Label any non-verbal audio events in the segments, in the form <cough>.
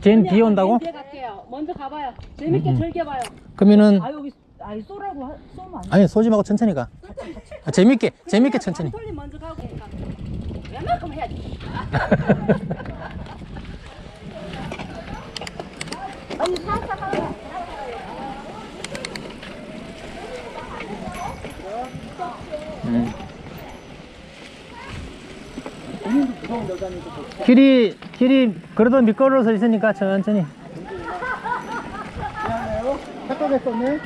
쟨 비 온다고? 갈게요. 먼저 가봐요. 재밌게 음, 음. 즐겨봐요. 그러면은 아 여기 아니 쏘라고 쏘면 안 돼. 아니 쏘지 말고 천천히 가. 아, 재밌게 재밌게 천천히. 돌림 먼저 가고 그러니까. 웬만큼 해야지. <laughs> 길이 길이 그래도 미끄러워서 있으니까 천천히. 미안해요. 카톡 했었네.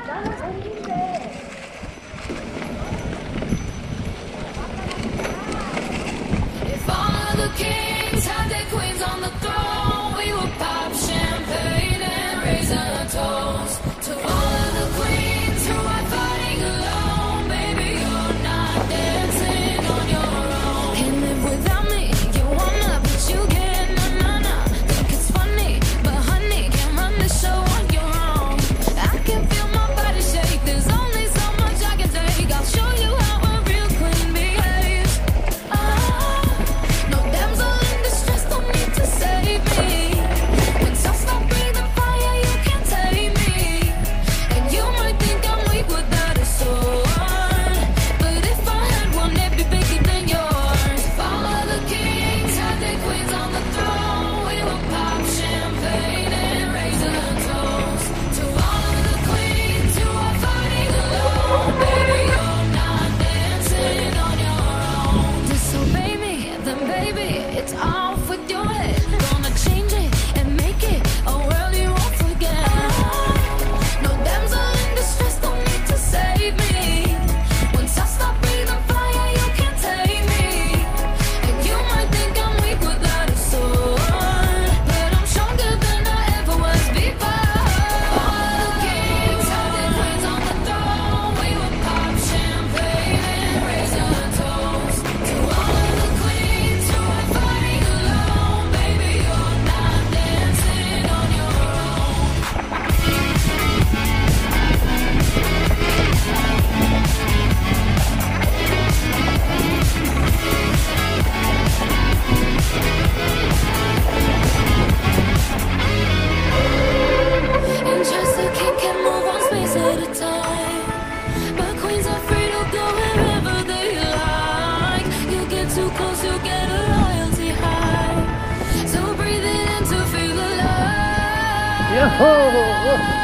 好 <laughs>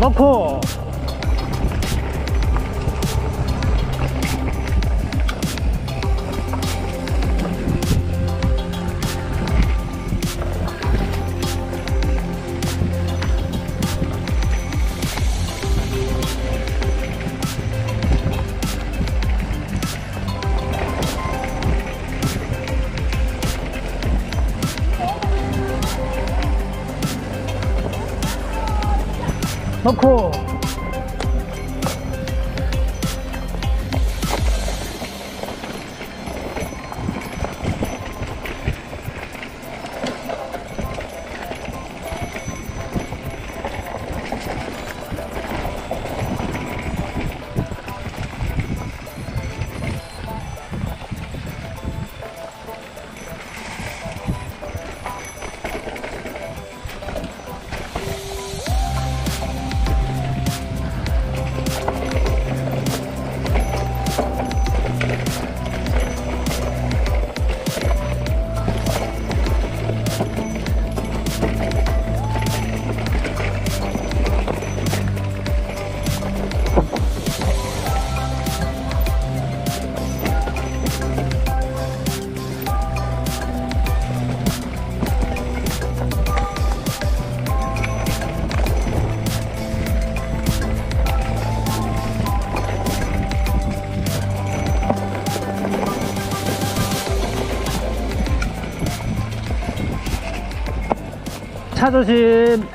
넣고. 酷。 차 조심.